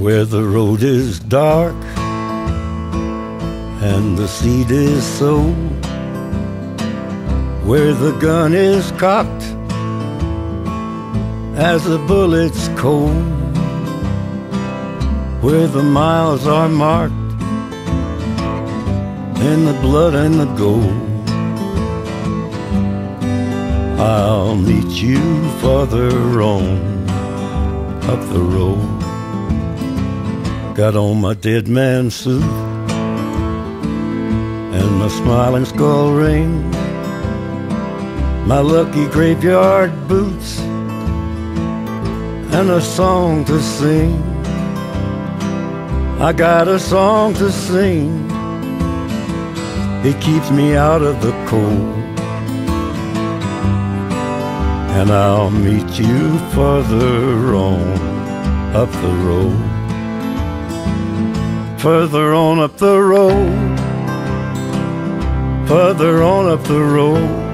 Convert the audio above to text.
where the road is dark and the seed is sown, where the gun is cocked as the bullet's cold, where the miles are marked in the blood and the gold. I'll meet you farther on up the road. Got on my dead man suit and my smiling skull ring, my lucky graveyard boots, and a song to sing. I got a song to sing. It keeps me out of the cold. And I'll meet you further on up the road. Further on up the road. Further on up the road.